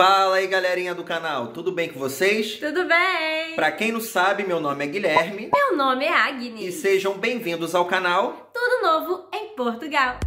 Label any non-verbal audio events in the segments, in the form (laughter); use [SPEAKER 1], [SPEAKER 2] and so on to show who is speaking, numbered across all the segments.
[SPEAKER 1] Fala aí, galerinha do canal, tudo bem com vocês?
[SPEAKER 2] Tudo bem?
[SPEAKER 1] Pra quem não sabe, meu nome é Guilherme.
[SPEAKER 2] Meu nome é Agnes.
[SPEAKER 1] E sejam bem-vindos ao canal
[SPEAKER 2] Tudo Novo em Portugal.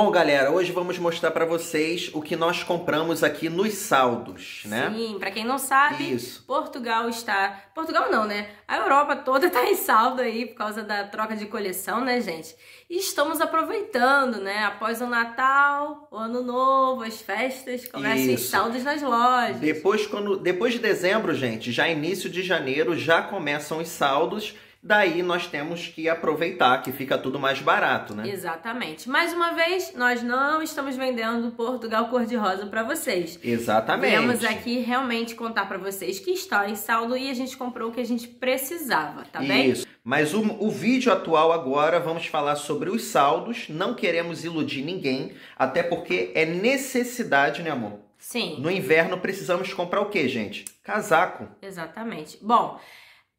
[SPEAKER 1] Bom, galera, hoje vamos mostrar pra vocês o que nós compramos aqui nos saldos, né?
[SPEAKER 2] Sim, pra quem não sabe,
[SPEAKER 1] Isso.
[SPEAKER 2] Portugal está... Portugal não, né? A Europa toda (laughs) tá em saldo aí por causa da troca de coleção, né, gente? E estamos aproveitando, né? Após o Natal, o Ano Novo, as festas, começam os saldos nas lojas.
[SPEAKER 1] Depois, quando, depois de dezembro, gente, já início de janeiro, já começam os saldos. Daí nós temos que aproveitar, que fica tudo mais barato, né?
[SPEAKER 2] Exatamente. Mais uma vez, nós não estamos vendendo Portugal cor-de-rosa pra vocês.
[SPEAKER 1] Exatamente.
[SPEAKER 2] Viemos aqui realmente contar pra vocês que está em saldo e a gente comprou o que a gente precisava, tá bem?
[SPEAKER 1] Isso. Mas o, o vídeo atual agora vamos falar sobre os saldos. Não queremos iludir ninguém, até porque é necessidade, né, amor?
[SPEAKER 2] Sim,
[SPEAKER 1] No inverno precisamos comprar o quê, gente? Casaco.
[SPEAKER 2] exatamente. Bom,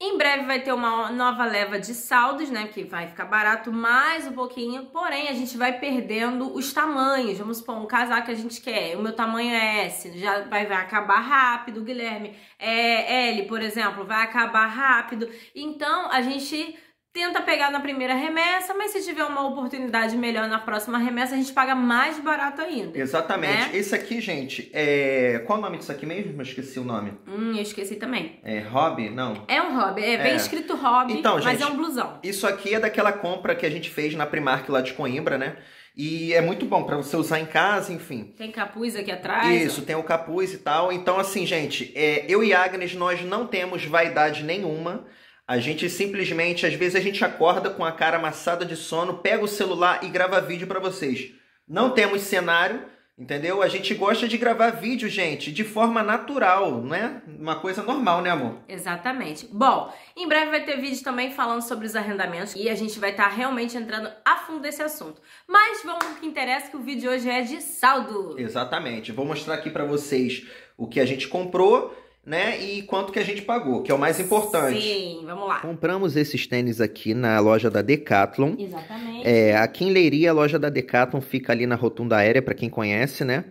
[SPEAKER 2] em breve vai ter uma nova leva de saldos, né? Que vai ficar barato mais um pouquinho. Porém, a gente vai perdendo os tamanhos. Vamos supor, um casaco que a gente quer. O meu tamanho é S, já vai, vai acabar rápido. Guilherme, é L, por exemplo, vai acabar rápido. Então, a gente tenta pegar na primeira remessa, mas se tiver uma oportunidade melhor na próxima remessa, a gente paga mais barato ainda.
[SPEAKER 1] Exatamente.
[SPEAKER 2] Né?
[SPEAKER 1] Esse aqui, gente, é. Qual o nome disso aqui mesmo? Eu esqueci o nome.
[SPEAKER 2] Hum, eu esqueci também.
[SPEAKER 1] É hobby? Não.
[SPEAKER 2] É um hobby, é, vem
[SPEAKER 1] É.
[SPEAKER 2] escrito hobby,
[SPEAKER 1] Então,
[SPEAKER 2] mas
[SPEAKER 1] gente,
[SPEAKER 2] é um blusão.
[SPEAKER 1] Isso aqui é daquela compra que a gente fez na Primark lá de Coimbra, né? E é muito bom pra você usar em casa, enfim.
[SPEAKER 2] Tem capuz aqui atrás.
[SPEAKER 1] Isso, tem o capuz e tal. Então, assim, gente, é, eu e Agnes, nós não temos vaidade nenhuma. A gente simplesmente, às vezes, a gente acorda com a cara amassada de sono, pega o celular e grava vídeo pra vocês. Não temos cenário, entendeu? A gente gosta de gravar vídeo, gente, de forma natural, né? Uma coisa normal, né, amor?
[SPEAKER 2] Exatamente. Bom, em breve vai ter vídeo também falando sobre os arrendamentos e a gente vai estar realmente entrando a fundo desse assunto. Mas vamos ao que interessa, que o vídeo hoje é de saldo.
[SPEAKER 1] Exatamente. Vou mostrar aqui pra vocês o que a gente comprou, né? E quanto que a gente pagou, que é o mais importante.
[SPEAKER 2] Sim, vamos lá.
[SPEAKER 1] Compramos esses tênis aqui na loja da Decathlon.
[SPEAKER 2] Exatamente.
[SPEAKER 1] É, aqui em Leiria, a loja da Decathlon fica ali na rotunda aérea, pra quem conhece, né?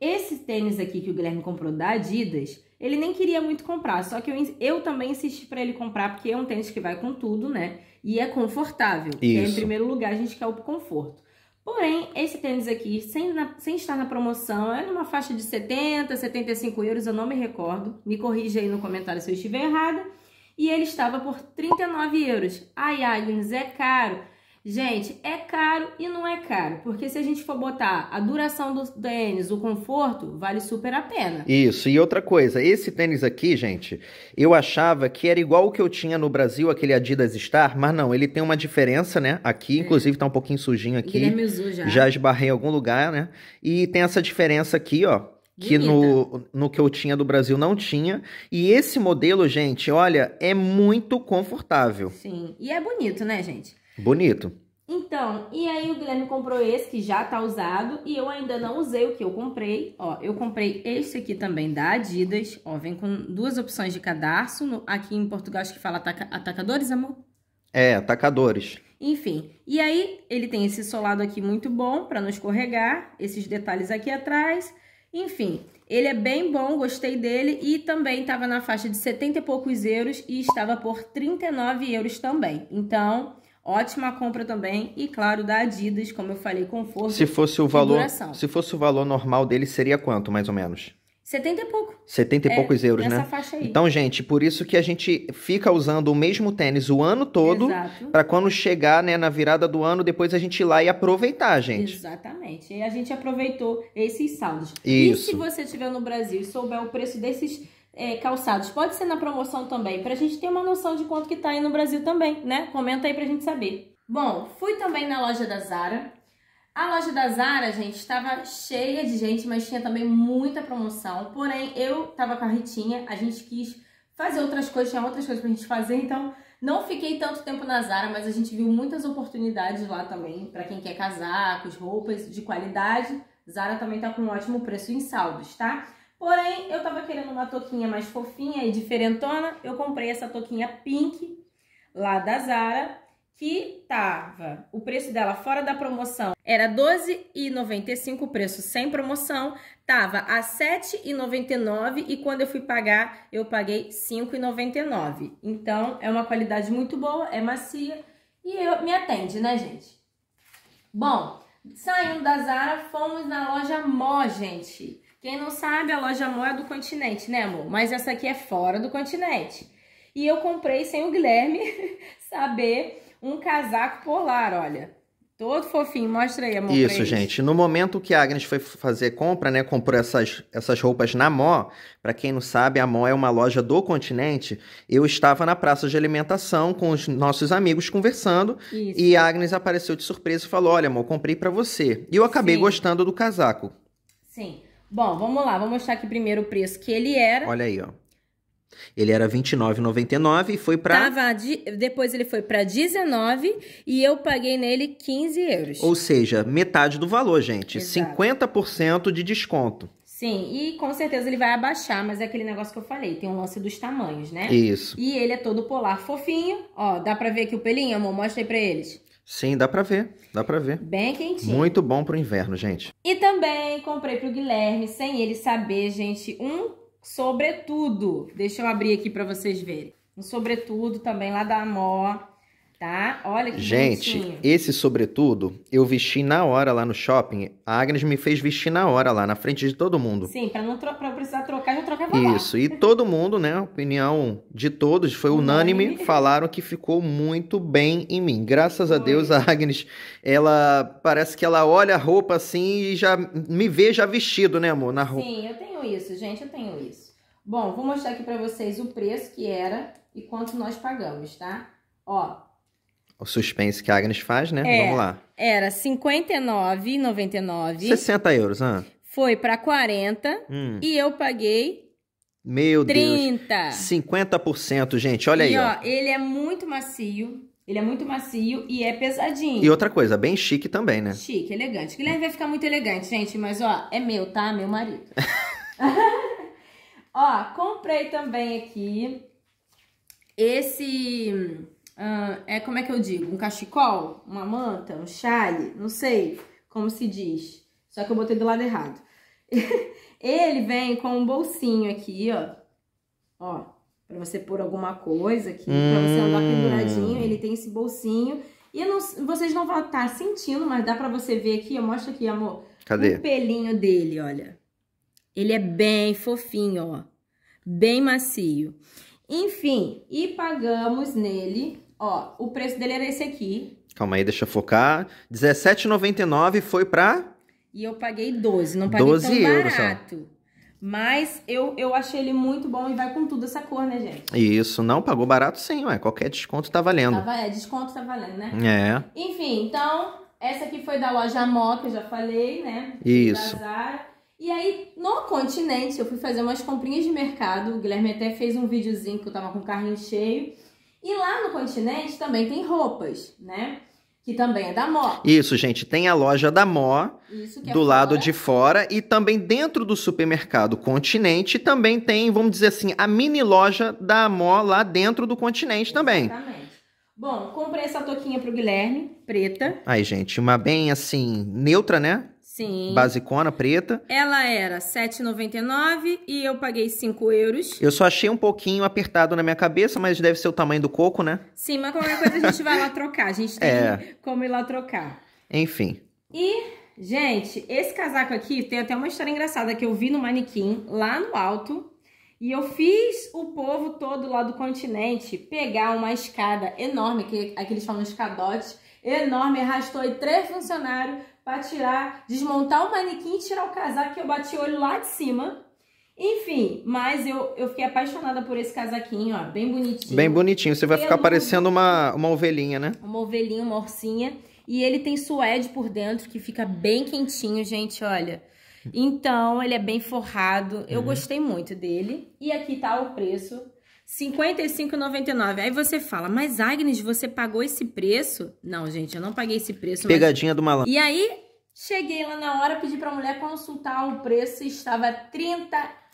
[SPEAKER 2] Esse tênis aqui que o Guilherme comprou da Adidas, ele nem queria muito comprar, só que eu, eu também insisti pra ele comprar, porque é um tênis que vai com tudo, né? E é confortável. Que é, em
[SPEAKER 1] Isso.
[SPEAKER 2] primeiro lugar, a gente quer o conforto. Porém, esse tênis aqui, sem, na- sem estar na promoção, é numa faixa de 70, 75 euros, eu não me recordo. Me corrija aí no comentário se eu estiver errada. E ele estava por 39 euros. Ai, Agnes, é caro. Gente, é caro e não é caro, porque se a gente for botar a duração do tênis, o conforto, vale super a pena.
[SPEAKER 1] Isso, e outra coisa, esse tênis aqui, gente, eu achava que era igual o que eu tinha no Brasil, aquele Adidas Star, mas não, ele tem uma diferença, né? Aqui, inclusive, tá um pouquinho sujinho aqui.
[SPEAKER 2] Guilherme usou já.
[SPEAKER 1] Já esbarrei em algum lugar, né? E tem essa diferença aqui, ó. Que no, no que eu tinha do Brasil não tinha. E esse modelo, gente, olha, é muito confortável.
[SPEAKER 2] Sim, e é bonito, né, gente?
[SPEAKER 1] Bonito.
[SPEAKER 2] Então, e aí o Guilherme comprou esse que já tá usado e eu ainda não usei o que eu comprei. Ó, eu comprei esse aqui também da Adidas. Ó, vem com duas opções de cadarço. No- aqui em Portugal acho que fala ataca- atacadores, amor?
[SPEAKER 1] É, atacadores.
[SPEAKER 2] Enfim, e aí ele tem esse solado aqui muito bom para não escorregar, esses detalhes aqui atrás. Enfim, ele é bem bom, gostei dele e também estava na faixa de 70 e poucos euros e estava por 39 euros também. Então, ótima compra também e claro da Adidas, como eu falei, conforto.
[SPEAKER 1] Se fosse o valor,
[SPEAKER 2] duração.
[SPEAKER 1] se fosse o valor normal dele, seria quanto, mais ou menos?
[SPEAKER 2] 70 e pouco.
[SPEAKER 1] 70 e
[SPEAKER 2] É,
[SPEAKER 1] poucos euros,
[SPEAKER 2] nessa
[SPEAKER 1] né?
[SPEAKER 2] faixa aí.
[SPEAKER 1] Então, gente, por isso que a gente fica usando o mesmo tênis o ano todo. Pra quando chegar, né, na virada do ano, depois a gente ir lá e aproveitar, gente.
[SPEAKER 2] Exatamente. E a gente aproveitou esses saldos.
[SPEAKER 1] Isso.
[SPEAKER 2] E se você estiver no Brasil e souber o preço desses é, calçados, pode ser na promoção também, pra gente ter uma noção de quanto que tá aí no Brasil também, né? Comenta aí pra gente saber. Bom, fui também na loja da Zara. A loja da Zara, gente, estava cheia de gente, mas tinha também muita promoção. Porém, eu tava com a Ritinha, a gente quis fazer outras coisas, tinha outras coisas pra gente fazer, então não fiquei tanto tempo na Zara, mas a gente viu muitas oportunidades lá também, pra quem quer casacos, roupas de qualidade. Zara também tá com um ótimo preço em saldos, tá? Porém, eu tava querendo uma touquinha mais fofinha e diferentona. Eu comprei essa touquinha pink. lá da Zara, que tava, o preço dela fora da promoção era R$ 12,95, o preço sem promoção, tava a R$ 7,99 e quando eu fui pagar, eu paguei R$ 5,99. Então, é uma qualidade muito boa, é macia e eu, me atende, né, gente? Bom, saindo da Zara, fomos na loja Mó, gente. Quem não sabe, a loja Mó é do continente, né, amor? Mas essa aqui é fora do continente. E eu comprei sem o Guilherme (laughs) saber um casaco polar, olha. Todo fofinho, mostra aí, amor.
[SPEAKER 1] Isso, gente. No momento que a Agnes foi fazer compra, né, comprou essas, essas roupas na Mó. Para quem não sabe, a Mó é uma loja do continente. Eu estava na praça de alimentação com os nossos amigos conversando
[SPEAKER 2] Isso.
[SPEAKER 1] e a Agnes apareceu de surpresa e falou: "Olha, amor, comprei para você". E eu acabei
[SPEAKER 2] Sim.
[SPEAKER 1] gostando do casaco.
[SPEAKER 2] Sim. Bom, vamos lá, vou mostrar aqui primeiro o preço que ele era.
[SPEAKER 1] Olha aí, ó. Ele era R$ 29,99 e foi para
[SPEAKER 2] Tava de- depois ele foi pra 19 e eu paguei nele 15 euros.
[SPEAKER 1] Ou seja, metade do valor, gente.
[SPEAKER 2] Exato.
[SPEAKER 1] 50% de desconto.
[SPEAKER 2] Sim, e com certeza ele vai abaixar, mas é aquele negócio que eu falei, tem um lance dos tamanhos, né?
[SPEAKER 1] Isso.
[SPEAKER 2] E ele é todo polar fofinho. Ó, dá pra ver aqui o pelinho, amor? Mostra aí pra eles.
[SPEAKER 1] Sim, dá pra ver. Dá pra ver.
[SPEAKER 2] Bem quentinho.
[SPEAKER 1] Muito bom pro inverno, gente.
[SPEAKER 2] E também comprei pro Guilherme, sem ele saber, gente, um sobretudo. Deixa eu abrir aqui pra vocês verem. Um sobretudo também lá da Amor, tá? Olha que
[SPEAKER 1] Gente,
[SPEAKER 2] bonitinho.
[SPEAKER 1] esse sobretudo eu vesti na hora lá no shopping. A Agnes me fez vestir na hora lá, na frente de todo mundo.
[SPEAKER 2] Sim, pra não tro pra eu precisar trocar, já trocava lá.
[SPEAKER 1] Isso, e (laughs) todo mundo, né? A opinião de todos foi unânime,
[SPEAKER 2] Unânime.
[SPEAKER 1] falaram que ficou muito bem em mim. Graças a
[SPEAKER 2] Foi.
[SPEAKER 1] Deus, a Agnes, ela parece que ela olha a roupa assim e já me vê já vestido, né, amor? Na roupa.
[SPEAKER 2] Sim, eu tenho isso, gente, eu tenho isso. Bom, vou mostrar aqui pra vocês o preço que era e quanto nós pagamos, tá? Ó,
[SPEAKER 1] O suspense que a Agnes faz, né?
[SPEAKER 2] É.
[SPEAKER 1] Vamos lá.
[SPEAKER 2] era R$ 59,99.
[SPEAKER 1] 60 euros, ah.
[SPEAKER 2] Foi pra 40
[SPEAKER 1] Hum,
[SPEAKER 2] e eu paguei
[SPEAKER 1] meu Deus.
[SPEAKER 2] 30.
[SPEAKER 1] 50%, gente. Olha aí,
[SPEAKER 2] e
[SPEAKER 1] ó.
[SPEAKER 2] ó, ele é muito macio. Ele é muito macio e é pesadinho.
[SPEAKER 1] E outra coisa, bem chique também, né?
[SPEAKER 2] Chique, elegante. Guilherme vai ficar muito elegante, gente, mas ó, é meu, tá? Meu marido. (laughs) ó, comprei também aqui esse. Ah, é como é que eu digo? Um cachecol? Uma manta? Um chale? Não sei como se diz. Só que eu botei do lado errado. (laughs) Ele vem com um bolsinho aqui, ó. Ó, pra você pôr alguma coisa aqui, pra você andar
[SPEAKER 1] Hum.
[SPEAKER 2] penduradinho. Ele tem esse bolsinho. E não- vocês não vão estar sentindo, mas dá pra você ver aqui. Eu mostro aqui, amor.
[SPEAKER 1] Cadê?
[SPEAKER 2] O pelinho dele, olha. Ele é bem fofinho, ó. Bem macio. Enfim, e pagamos nele, ó. O preço dele era esse aqui.
[SPEAKER 1] Calma aí, deixa eu focar. R$17,99 foi pra.
[SPEAKER 2] E eu paguei 12, não paguei
[SPEAKER 1] 12
[SPEAKER 2] tão
[SPEAKER 1] euros,
[SPEAKER 2] barato. Mas eu, eu achei ele muito bom e vai com tudo essa cor, né, gente?
[SPEAKER 1] Isso, não pagou barato sim, ué. Qualquer desconto tá valendo.
[SPEAKER 2] Tá, va- é, desconto tá valendo, né?
[SPEAKER 1] É,
[SPEAKER 2] Enfim, então, essa aqui foi da loja Mó, que eu já falei, né?
[SPEAKER 1] Isso.
[SPEAKER 2] E aí, no continente, eu fui fazer umas comprinhas de mercado. O Guilherme até fez um videozinho que eu tava com o carrinho cheio. E lá no continente também tem roupas, né? Que também é da Mó.
[SPEAKER 1] isso, gente. Tem a loja da Mó
[SPEAKER 2] é
[SPEAKER 1] do lado de fora e também dentro do supermercado Continente também tem, vamos dizer assim, a mini loja da Mó lá dentro do Continente também.
[SPEAKER 2] Exatamente. Bom, comprei essa touquinha pro Guilherme, preta.
[SPEAKER 1] Aí, gente, uma bem assim, neutra, né?
[SPEAKER 2] Sim.
[SPEAKER 1] Basicona, preta.
[SPEAKER 2] Ela era R$ 7,99 e eu paguei 5 euros.
[SPEAKER 1] Eu só achei um pouquinho apertado na minha cabeça, mas deve ser o tamanho do coco, né?
[SPEAKER 2] Sim, mas qualquer coisa a gente vai lá trocar. A gente tem
[SPEAKER 1] É.
[SPEAKER 2] como ir lá trocar.
[SPEAKER 1] Enfim.
[SPEAKER 2] E, gente, esse casaco aqui tem até uma história engraçada que eu vi no manequim lá no alto. E eu fiz o povo todo lá do continente pegar uma escada enorme, que aqui eles falam escadote, enorme, arrastou aí três funcionários pra tirar, desmontar o manequim e tirar o casaco que eu bati o olho lá de cima. Enfim, mas eu, eu fiquei apaixonada por esse casaquinho, ó, bem bonitinho.
[SPEAKER 1] Bem bonitinho. Você vai ficar parecendo uma, uma ovelhinha, né?
[SPEAKER 2] Uma ovelhinha, uma orcinha. E ele tem suede por dentro, que fica bem quentinho, gente, olha. Então, ele é bem forrado. Eu gostei muito dele. E aqui tá o preço. R$ 55,99. Aí você fala, mas Agnes, você pagou esse preço? Não, gente, eu não paguei esse preço. mas-
[SPEAKER 1] Pegadinha do malandro.
[SPEAKER 2] E aí, cheguei lá na hora, pedi pra mulher consultar o preço e estava R$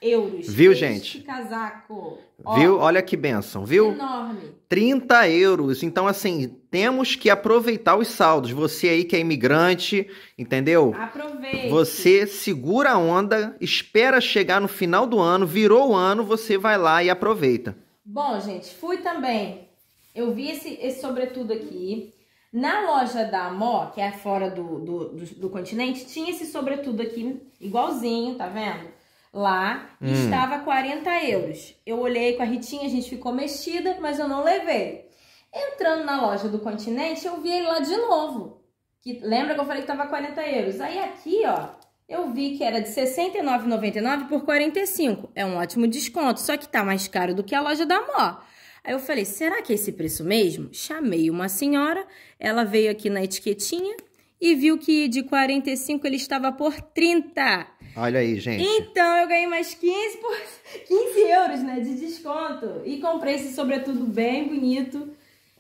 [SPEAKER 2] euros.
[SPEAKER 1] Viu,
[SPEAKER 2] Este
[SPEAKER 1] gente?
[SPEAKER 2] casaco.
[SPEAKER 1] Viu? Olha que benção, viu?
[SPEAKER 2] Enorme.
[SPEAKER 1] 30 euros. Então, assim, temos que aproveitar os saldos. Você aí que é imigrante, entendeu?
[SPEAKER 2] Aproveite.
[SPEAKER 1] Você segura a onda, espera chegar no final do ano, virou o ano, você vai lá e aproveita.
[SPEAKER 2] Bom, gente, fui também. Eu vi esse, esse sobretudo aqui. Na loja da Amó, que é fora do, do, do, do continente, tinha esse sobretudo aqui, igualzinho, tá vendo? Lá,
[SPEAKER 1] Hum.
[SPEAKER 2] estava 40 euros. Eu olhei com a Ritinha, a gente ficou mexida, mas eu não levei. Entrando na loja do continente, eu vi ele lá de novo. Que, lembra que eu falei que tava 40 euros? Aí aqui, ó, eu vi que era de R$ 69,99 por 45. É um ótimo desconto, só que tá mais caro do que a loja da Amó. Aí eu falei, será que é esse preço mesmo? Chamei uma senhora, ela veio aqui na etiquetinha e viu que de 45 ele estava por 30.
[SPEAKER 1] Olha aí, gente.
[SPEAKER 2] Então eu ganhei mais 15, por... (laughs) 15 euros né, de desconto. E comprei esse sobretudo bem bonito.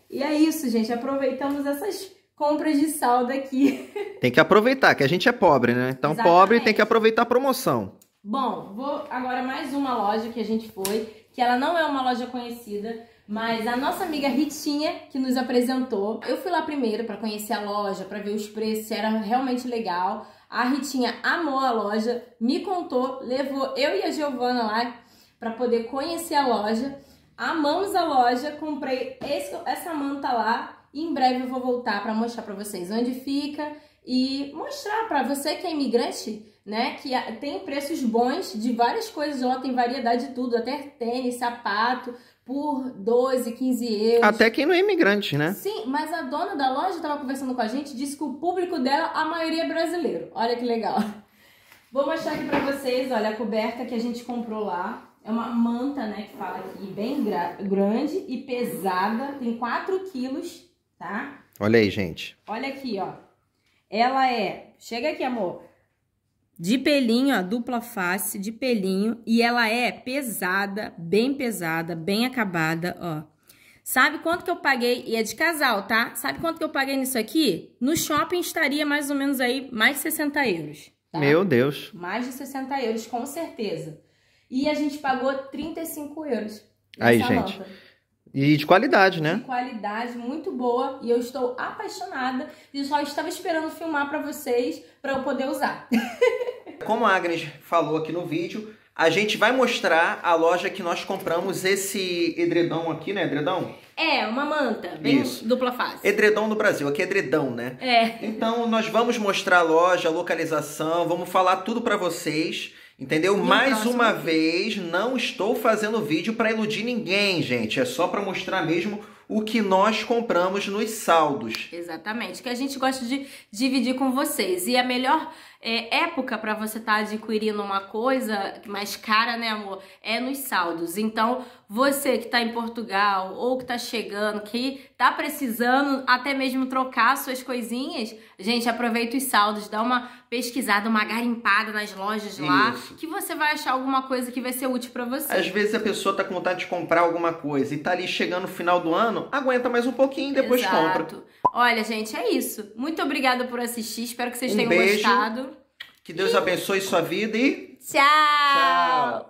[SPEAKER 2] E é isso, gente. Aproveitamos essas compras de saldo aqui. (laughs)
[SPEAKER 1] Tem que aproveitar, que a gente é pobre, né? Então,
[SPEAKER 2] Exatamente.
[SPEAKER 1] pobre tem que aproveitar a promoção.
[SPEAKER 2] Bom, vou agora mais uma loja que a gente foi, que ela não é uma loja conhecida, mas a nossa amiga Ritinha que nos apresentou. Eu fui lá primeiro para conhecer a loja, para ver os preços, se era realmente legal. A Ritinha amou a loja, me contou, levou eu e a Giovana lá para poder conhecer a loja. Amamos a loja, comprei esse- essa manta lá e em breve eu vou voltar para mostrar para vocês onde fica e mostrar para você que é imigrante, né, que tem preços bons de várias coisas lá, tem variedade de tudo, até tênis, sapato por 12, 15 euros.
[SPEAKER 1] Até quem não é imigrante, né?
[SPEAKER 2] Sim, mas a dona da loja estava conversando com a gente, disse que o público dela, a maioria é brasileiro. Olha que legal. Vou mostrar aqui pra vocês, olha, a coberta que a gente comprou lá. É uma manta, né, que fala aqui, bem gra- grande e pesada, tem 4 quilos, tá?
[SPEAKER 1] Olha aí, gente.
[SPEAKER 2] Olha aqui, ó. Ela é, chega aqui, amor. De pelinho, ó, dupla face, de pelinho. E ela é pesada, bem pesada, bem acabada, ó. Sabe quanto que eu paguei? E é de casal, tá? Sabe quanto que eu paguei nisso aqui? No shopping estaria mais ou menos aí, mais de 60 euros. tá?
[SPEAKER 1] Meu Deus.
[SPEAKER 2] Mais de 60 euros, com certeza. E a gente pagou 35 euros.
[SPEAKER 1] Aí, gente. E de qualidade,
[SPEAKER 2] de
[SPEAKER 1] né?
[SPEAKER 2] qualidade muito boa e eu estou apaixonada e só estava esperando filmar para vocês para eu poder usar. (laughs)
[SPEAKER 1] Como a Agnes falou aqui no vídeo, a gente vai mostrar a loja que nós compramos esse edredom aqui, né? Edredom?
[SPEAKER 2] É, uma manta, bem
[SPEAKER 1] Isso.
[SPEAKER 2] dupla face.
[SPEAKER 1] Edredom do Brasil, aqui é edredão, né?
[SPEAKER 2] É.
[SPEAKER 1] Então nós vamos mostrar a loja, a localização, vamos falar tudo pra vocês, entendeu? Mais uma
[SPEAKER 2] vídeo.
[SPEAKER 1] vez, não estou fazendo vídeo pra iludir ninguém, gente. É só pra mostrar mesmo o que nós compramos nos saldos.
[SPEAKER 2] Exatamente, que a gente gosta de dividir com vocês. E a melhor é, época para você estar adquirindo uma coisa mais cara, né, amor? É nos saldos. Então, você que tá em Portugal ou que tá chegando, que tá precisando até mesmo trocar suas coisinhas, gente, aproveita os saldos, dá uma pesquisada, uma garimpada nas lojas lá,
[SPEAKER 1] Isso.
[SPEAKER 2] que você vai achar alguma coisa que vai ser útil para você.
[SPEAKER 1] Às vezes a pessoa tá com vontade de comprar alguma coisa e tá ali chegando no final do ano, aguenta mais um pouquinho e depois compra.
[SPEAKER 2] Exato. Olha, gente, é isso. Muito obrigada por assistir. Espero que vocês
[SPEAKER 1] Um
[SPEAKER 2] tenham
[SPEAKER 1] beijo.
[SPEAKER 2] gostado.
[SPEAKER 1] Que Deus abençoe sua vida e
[SPEAKER 2] Tchau.
[SPEAKER 1] Tchau.